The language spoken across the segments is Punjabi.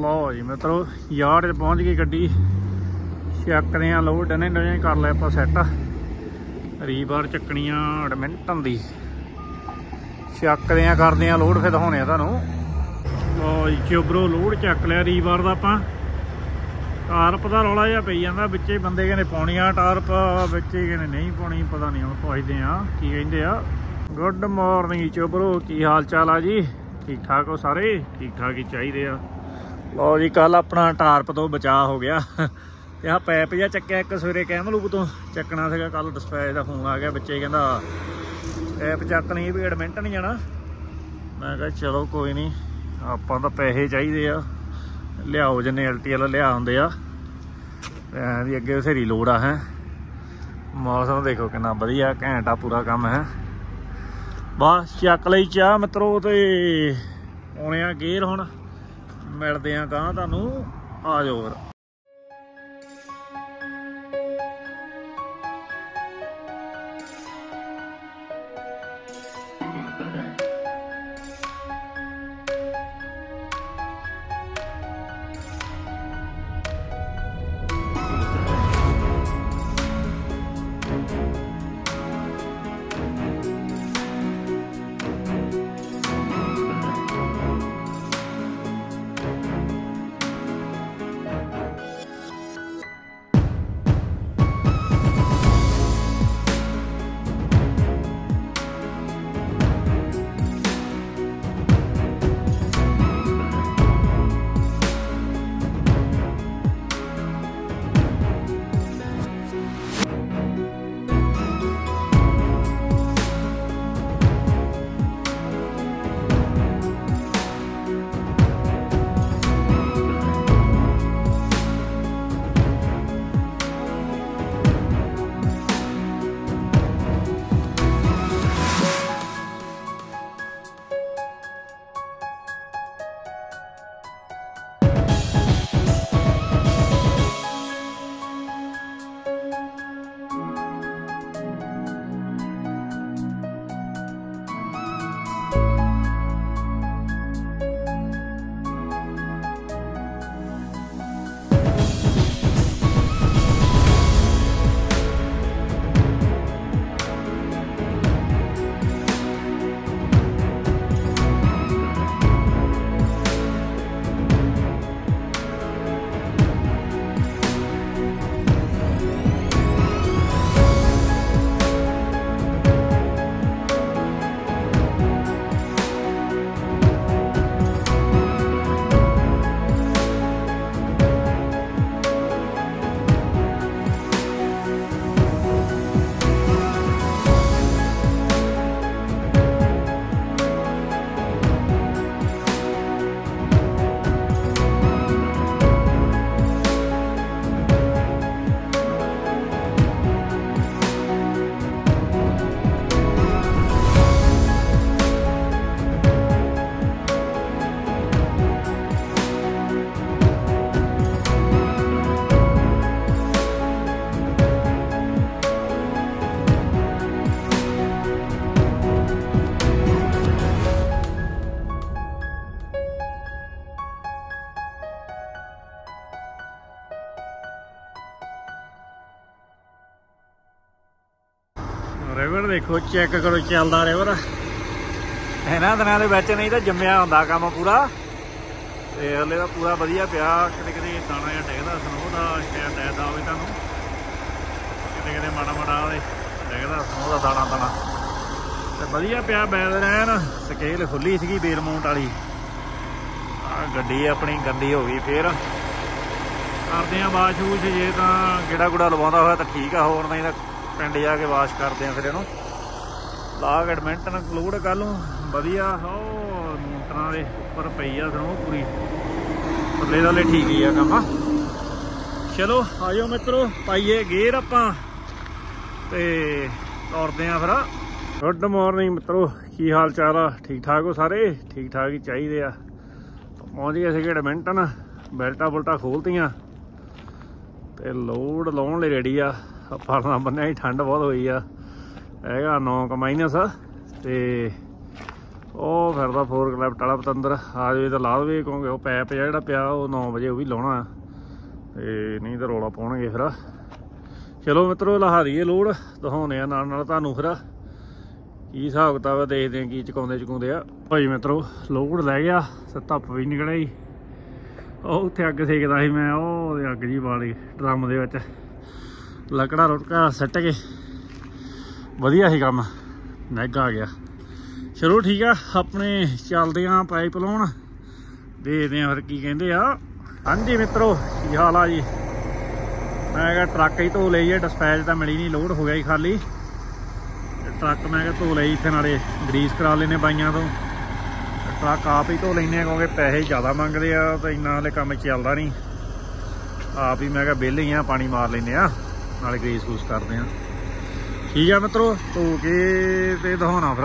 ਲਓ ਜੀ, ਮਿੱਤਰੋ ਯਾਰ 'ਚ ਪਹੁੰਚ ਗਈ ਗੱਡੀ। ਚੱਕਦੇ ਆ ਲੋਡ ਨੇ ਨੇ ਕਰ ਲਿਆ ਆਪਾਂ ਸੈੱਟ ਰੀਬਾਰ ਚੱਕਣੀਆਂ ਐਡਮਿੰਟਨ ਦੀ। ਚੱਕਦੇ ਆ, ਕਰਦੇ ਆ ਲੋਡ ਫਿਰ ਦਿਖਾਉਣੇ ਆ ਤੁਹਾਨੂੰ। ਲਓ ਜੀ ਚੋਬਰੋ ਲੋਡ ਚੱਕ ਲਿਆ ਰੀਬਾਰ ਦਾ ਆਪਾਂ। ਟਾਰਪ ਦਾ ਰੌਲਾ ਜਿਹਾ ਪਈ ਜਾਂਦਾ, ਵਿੱਚੇ ਬੰਦੇ ਕਹਿੰਦੇ ਪਾਉਣੀ ਆ ਟਾਰਪ, ਵਿੱਚੇ ਕਹਿੰਦੇ ਨਹੀਂ ਪਾਉਣੀ, ਪਤਾ ਨਹੀਂ ਹੁਣ ਪੁੱਛਦੇ ਆ, ਕੀ ਕਹਿੰਦੇ ਆ। ਗੁੱਡ ਮਾਰਨਿੰਗ ਚੋਬਰੋ ਕੀ ਹਾਲ ਚਾਲ ਆ ਜੀ? ਠੀਕ ਠਾਕ ਹੋ ਸਾਰੇ? ਠੀਕ ਠਾਕ ਹੀ ਚਾਹੀਦੇ ਆ। ਲਓ ਜੀ ਕੱਲ ਆਪਣਾ ਟਾਰਪ ਤੋਂ ਬਚਾਅ ਹੋ ਗਿਆ। ਤੇ ਆ ਪੈਪ ਜਿਹਾ ਚੱਕਿਆ ਇੱਕ ਸਵੇਰੇ ਕੈਮਲੂਪ ਤੋਂ, ਚੱਕਣਾ ਸੀਗਾ ਕੱਲ ਡਿਸਪੈਚ ਦਾ ਫੋਨ ਆ ਗਿਆ ਬੱਚੇ, ਕਹਿੰਦਾ ਪੈਪ ਚੱਕਣੀ ਵੀ ਐਡਮਿੰਟਨ ਜਾਣਾ। ਮੈਂ ਕਿਹਾ ਚਲੋ ਕੋਈ ਨਹੀਂ, ਆਪਾਂ ਤਾਂ ਪੈਸੇ ਚਾਹੀਦੇ ਆ। ਲਿਆਓ ਜਿੰਨੇ ਵਾਲਾ ਲਿਆ ਹੁੰਦੇ ਆ। ਐਂ ਦੀ ਅੱਗੇ ਬਥੇਰੀ ਲੋੜ ਆ, ਹੈ। ਮੌਸਮ ਦੇਖੋ ਕਿੰਨਾ ਵਧੀਆ, ਘੈਂਟ ਆ ਪੂਰਾ ਕੰਮ, ਹੈ। ਬਸ ਚੱਕ ਲਈ ਚਾਹ ਮਿੱਤਰੋ, ਤੇ ਆਉਣੇ ਆ ਗੇਰ ਹੁਣ। ਮਿਲਦੇ ਆ ਗਾਂ ਤੁਹਾਨੂੰ। ਆ ਜਾਓ ਫਿਰ। ਰਿਵਰ ਦੇਖੋ ਚੈੱਕ ਕਰੋ, ਚੱਲਦਾ ਰਿਵਰ ਇਹਨਾਂ ਦਿਨਾਂ ਦੇ ਵਿੱਚ ਨਹੀਂ ਤਾਂ ਜੰਮਿਆ ਹੁੰਦਾ ਕੰਮ ਪੂਰਾ। ਤੇ ਹਲੇ ਤਾਂ ਪੂਰਾ ਵਧੀਆ ਪਿਆ। ਕਿਤੇ ਕਿਤੇ ਦਾਣਾ ਜਿਹਾ ਡਿੱਗਦਾ ਸਨੋ ਦਾ, ਸ਼ਾਇਦ ਡੈਦਾ ਹੋਵੇ ਤੁਹਾਨੂੰ। ਕਿਤੇ ਕਿਤੇ ਮਾੜਾ ਮਾੜਾ ਹੋਵੇ ਡਿੱਗਦਾ ਸਨੋ ਦਾ ਦਾਣਾ ਦਾਣਾ। ਤੇ ਵਧੀਆ ਪਿਆ ਬੈਲ ਰਹਿਣ। ਸਕੇਲ ਖੁੱਲੀ ਸੀਗੀ ਬੇਲ ਮਾਊਂਟ ਵਾਲੀ। ਆ ਗੱਡੀ ਆਪਣੀ ਗੰਦੀ ਹੋ ਗਈ ਫੇਰ। ਕਰਦੇ ਆ ਵਾਸ਼ ਵੂਸ਼ ਜੇ ਤਾਂ ਗੇੜਾ ਗੁੜਾ ਲਵਾਉਂਦਾ ਹੋਇਆ ਤਾਂ ਠੀਕ ਆ, ਹੋਰ ਨਹੀਂ ਤਾਂ ਪਿੰਡ ਜਾ ਕੇ ਵਾਸ਼ ਕਰਦੇ ਆ ਫਿਰ ਇਹਨੂੰ। ਲਾਗ ਐਡਮਿੰਟਨ ਕਲੂਡ ਕੱਲ ਨੂੰ ਵਧੀਆ ਹੋ ਮੋਟਰਾਂ ਦੇ ਉੱਪਰ ਪਈ ਆ ਸਨੋ ਪੂਰੀ। ਥੱਲੇ ਦਾ ਠੀਕ ਹੀ ਆ ਕੰਮ। ਚਲੋ, ਆਜੋ ਮਿੱਤਰੋ, ਪਾਈਏ ਗੇਰ ਆਪਾਂ। ਤੇ ਤੋਰਦੇ ਆ ਫਿਰ। ਗੁੱਡ ਮਾਰਨਿੰਗ ਮਿੱਤਰੋ, ਕੀ ਹਾਲ ਚਾਲ ਆ? ਠੀਕ ਠਾਕ ਹੋ ਸਾਰੇ? ਠੀਕ ਠਾਕ ਹੀ ਚਾਹੀਦੇ ਆ। ਪਹੁੰਚ ਗਏ ਸੀਗੇ ਐਡਮਿੰਟਨ ਬੈਲਟਾਂ ਬੁਲਟਾਂ ਖੋਲਤੀਆਂ। ਤੇ ਲੋਡ ਲਾਉਣ ਲਈ ਰੈਡੀ ਆ। ਫੜਨਾ ਬੰਨਿਆ ਹੀ ਠੰਡ ਬਹੁਤ ਹੋਈ ਆ। ਹੈਗਾ 9 ਮਾਈਨਸ। ਤੇ ਉਹ ਫਿਰਦਾ ਫੋਰ ਕਲੈਪਟ ਵਾਲਾ ਪਤੰਦਰ। ਆ ਜਾਵੇ ਤਾਂ ਲਾ ਦੇਵੇ ਕਿਉਂਕਿ ਉਹ ਪੈਪ ਜਿਹਾ ਜਿਹੜਾ ਪਿਆ, ਉਹ 9 ਵਜੇ ਉਹ ਵੀ ਲਾਉਣਾ। ਆ। ਤੇ ਨਹੀਂ ਤਾਂ ਰੋਲਾ ਪਾਉਣਗੇ ਫਿਰ। ਚਲੋ ਮਿੱਤਰੋ, ਲਹਾ ਦਈਏ ਲੋੜ ਦਿਖਾਉਨੇ ਆ ਨਾਲ ਨਾਲ ਤੁਹਾਨੂੰ ਫਿਰ। ਕੀ ਹਿਸਾਬ ਕਿਤਾਬ ਹੈ ਦੇਖਦੇ ਆ ਕੀ ਚਕਾਉਂਦੇ ਚਕਾਉਂਦੇ ਆ। ਭਾਈ ਮਿੱਤਰੋ ਲੋੜ ਲੈ ਗਿਆ। ਤੇ ਧੁੱਪ ਵੀ ਨਿਕਲਿਆ ਜੀ। ਉਹ ਉੱਥੇ ਅੱਗ ਸੇਕਦਾ ਸੀ ਮੈਂ, ਉਹ ਉਹਦੇ ਅੱਗ ਜੀ ਬਾਲੀ ਡਰਮ ਦੇ ਵਿੱਚ। ਲੱਕੜਾ ਰੁਟਕਾ ਸੱਟ ਕੇ। ਵਧੀਆ ਸੀ ਕੰਮ, ਮੈਗ ਆ ਗਿਆ। ਚਲੋ ਠੀਕ ਆ, ਆਪਣੇ ਚੱਲਦੇ ਆ ਪਾਈਪ ਲਾਉਣ। ਦੇਖਦੇ ਆ ਫਿਰ ਕੀ ਕਹਿੰਦੇ ਆ। ਹਾਂਜੀ ਮਿੱਤਰੋ, ਕੀ ਹਾਲ ਆ ਜੀ? ਮੈਂ ਕਿਹਾ ਟਰੱਕ ਹੀ ਧੋ ਲਈ ਹੈ ਡਿਸਪੈਚ ਤਾਂ ਮਿਲੀ ਨਹੀਂ ਲੋਡ ਹੋ ਗਿਆ ਹੀ ਖਾਲੀ। ਤੇ ਟਰੱਕ ਮੈਂ ਕਿਹਾ ਧੋ ਲਈ ਇੱਥੇ ਨਾਲੇ ਗਰੀਸ ਕਰਾ ਲੈਨੇ ਬਾਈਆਂ ਤੋਂ। ਟਰੱਕ ਆਪ ਹੀ ਧੋ ਲੈਨੇ ਆ, ਕਿਉਂਕਿ ਪੈਸੇ ਜ਼ਿਆਦਾ ਮੰਗਦੇ ਆ, ਤਾਂ ਇੰਨਾ ਹਲੇ ਕੰਮ ਚੱਲਦਾ ਨਹੀਂ ਆਪ ਹੀ ਮੈਂ ਕਿਹਾ ਵਿਹਲੇ ਹੀ ਆ, ਪਾਣੀ ਮਾਰ ਲੈਨੇ ਆ, ਨਾਲੇ ਗਰੀਸ ਗੂਸ ਕਰਦੇ ਆ। ਠੀਕ ਆ ਮਿੱਤਰੋ ਧੋ ਕੇ ਤੇ ਦਿਖਾਉਣਾ ਫਿਰ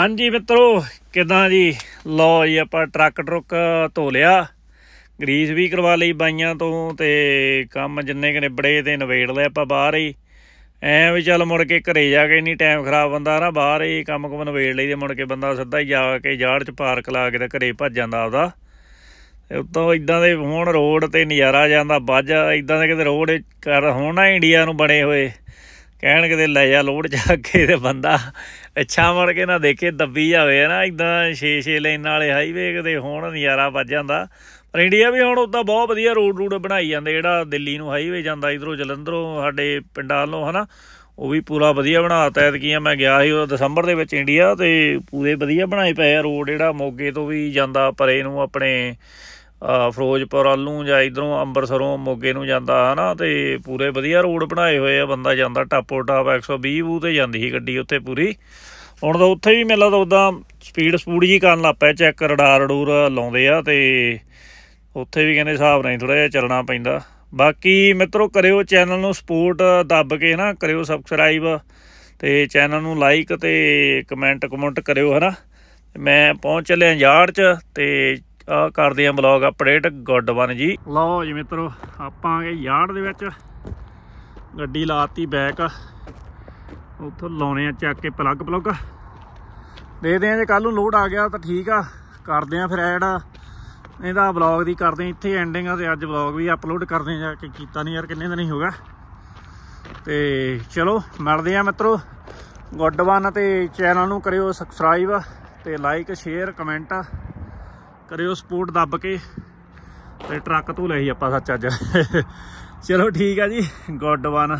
ਹਾਂਜੀ ਮਿੱਤਰੋ, ਕਿਦਾਂ ਜੀ? ਲਓ ਜੀ, ਆਪਾਂ ਟਰੱਕ ਟਰੁੱਕ ਧੋ ਲਿਆ। ਗਰੀਸ ਵੀ ਕਰਵਾ ਲਈ ਬਾਈਆਂ ਤੋਂ ਤੇ ਕੰਮ ਜਿੰਨੇ ਕਿ ਨਿਬੜੇ ਤੇ ਨਵੇੜ ਲਿਆ ਆਪਾਂ ਬਾਹਰ ਹੀ। ਐ ਵੀ ਚੱਲ ਮੁੜ ਕੇ ਘਰੇ ਜਾ ਕੇ ਨਹੀਂ ਟਾਈਮ ਖਰਾਬ ਬੰਦਾ ਨਾ ਬਾਹਰ ਹੀ ਕੰਮ ਕੁਮ ਨਵੇੜ ਲਈ ਤੇ ਮੁੜ ਕੇ ਬੰਦਾ ਸਿੱਧਾ ਹੀ ਜਾ ਕੇ ਜਾੜ ਚ ਪਾਰਕ ਲਾ ਕੇ ਤੇ ਘਰੇ ਭੱਜ ਜਾਂਦਾ ਆਪਦਾ। ਤੇ ਉਤੋਂ ਇਦਾਂ ਦੇ ਹੁਣ ਰੋਡ ਤੇ ਨਜ਼ਾਰਾ ਜਾਂਦਾ ਵੱਜ ਇਦਾਂ ਦੇ ਕਿਤੇ ਰੋਡ ਕਰ, ਹੋਣਾ ਇੰਡੀਆ ਨੂੰ ਬਣੇ ਹੋਏ। ਕਹਿਣ ਕਿਤੇ ਲੈ ਜਾ ਲੋਡ ਜਾ ਕੇ ਤੇ ਬੰਦਾ ਅੱਛਾ ਮੁੜ ਕੇ ਨਾ ਦੇਖੇ ਦੱਬੀ ਜਾਵੇ ਨਾ ਇਦਾਂ 6-6 ਲਾਈਨ ਵਾਲੇ ਹਾਈਵੇ ਕਿਤੇ ਹੁਣ, ਨਜ਼ਾਰਾ ਵੱਜ ਜਾਂਦਾ। ਪਰ ਇੰਡੀਆ ਵੀ ਹੁਣ ਉਦਾਂ ਬਹੁਤ ਵਧੀਆ ਰੋਡ ਰੂਡ ਬਣਾਈ ਜਾਂਦੇ, ਜਿਹੜਾ ਦਿੱਲੀ ਨੂੰ ਹਾਈਵੇ ਜਾਂਦਾ, ਇਧਰੋਂ ਜਲੰਧਰੋਂ ਸਾਡੇ ਪਿੰਡਾਂ ਵੱਲੋਂ, ਹਨਾ, ਉਹ ਵੀ ਪੂਰਾ ਵਧੀਆ ਬਣਾਤਾ ਐਤਕੀ ਮੈਂ ਗਿਆ ਸੀ ਉਹ ਦਸੰਬਰ ਦੇ ਵਿੱਚ ਇੰਡੀਆ ਤੇ ਪੂਰੇ ਵਧੀਆ ਬਣਾਏ ਪਏ ਆ ਰੋਡ ਜਿਹੜਾ ਮੋਗੇ ਤੋਂ ਵੀ ਜਾਂਦਾ, ਪਰੇ ਨੂੰ ਆਪਣੇ ਫਿਰੋਜ਼ਪੁਰ ਵੱਲ ਨੂੰ ਜਾਂ ਇਧਰੋਂ ਅੰਮ੍ਰਿਤਸਰੋਂ ਮੋਗੇ ਨੂੰ ਜਾਂਦਾ, ਹਨਾ, ਤੇ ਪੂਰੇ ਵਧੀਆ ਰੋਡ ਬਣਾਏ ਹੋਏ ਆ, ਬੰਦਾ ਜਾਂਦਾ ਟਾਪੋ ਟਾਪ 120 ਬੂ ਤੇ ਜਾਂਦੀ ਸੀ ਗੱਡੀ ਉੱਥੇ ਪੂਰੀ। ਹੁਣ ਤਾਂ ਉੱਥੇ ਵੀ ਮੇਲਾ ਤਾਂ ਉਦਾਂ ਸਪੀਡ ਸਪੂਡ ਜੀ ਕਰਨ ਲੱਗ ਪਿਆ ਚੈੱਕ ਰਡਾਰ ਰਡੂਰ ਲਾਉਂਦੇ ਆ ਤੇ ਉੱਥੇ ਵੀ ਕਹਿੰਦੇ ਹਿਸਾਬ ਨਾਲ ਥੋੜਾ ਜਿਹਾ ਚੱਲਣਾ ਪੈਂਦਾ। ਬਾਕੀ ਮਿੱਤਰੋ, ਕਰਿਓ ਚੈਨਲ ਨੂੰ ਸਪੋਰਟ ਦੱਬ ਕੇ ਨਾ, ਕਰਿਓ ਸਬਸਕ੍ਰਾਈਬ ਤੇ ਚੈਨਲ ਨੂੰ ਲਾਈਕ ਤੇ ਕਮੈਂਟ ਕਮੈਂਟ ਕਰਿਓ, ਹਨਾ। ਮੈਂ ਪਹੁੰਚ ਲਿਆ ਯਾਰ ਚ ਤੇ ਕਰਦੇ ਆ ਬਲੌਗ ਅਪਡੇਟ ਗੁੱਡ ਵਨ ਜੀ। ਲਓ ਜੀ ਮਿੱਤਰੋ, ਆਪਾਂ ਆ ਗਏ ਯਾਰਡ ਦੇ ਵਿੱਚ। ਗੱਡੀ ਲਾਤੀ ਬੈਕ ਉੱਥੋਂ ਲਾਉਣੇ ਆ ਚੱਕ ਕੇ ਪਲੱਗ ਪਲੱਗ ਦੇਖਦੇ ਆ ਜੇ ਕੱਲ ਨੂੰ ਲੋਡ ਆ ਗਿਆ ਤਾਂ ਠੀਕ ਆ। ਕਰਦੇ ਆ ਫਿਰ ਐਡ। ਇਹਦਾ ਬਲੌਗ ਦੀ ਕਰਦੇ ਆ, ਇੱਥੇ ਐਂਡਿੰਗ ਆ ਤੇ ਅੱਜ ਬਲੌਗ ਵੀ ਅਪਲੋਡ ਕਰਦੇ ਆ। ਜਾ ਕੇ ਕੀਤਾ ਨਹੀਂ ਯਾਰ, ਕਿੰਨੇ ਦਿਨ ਹੀ ਹੋ ਗਿਆ ਤੇ ਚਲੋ, ਮਿਲਦੇ ਆ ਮਿੱਤਰੋ। ਗੁੱਡ ਵਨ ਤੇ ਚੈਨਲ ਨੂੰ ਕਰਿਓ ਸਬਸਕ੍ਰਾਈਬ ਤੇ ਲਾਈਕ ਸ਼ੇਅਰ ਕਮੈਂਟ ਕਰਿਓ ਸਪੋਰਟ ਦੱਬ ਕੇ ਤੇ ਟਰੱਕ ਤੋਂ ਲਈ ਆਪਾਂ ਸੱਚ ਅੱਜ। ਚਲੋ ਠੀਕ ਆ ਜੀ, ਗੁੱਡ ਵਨ।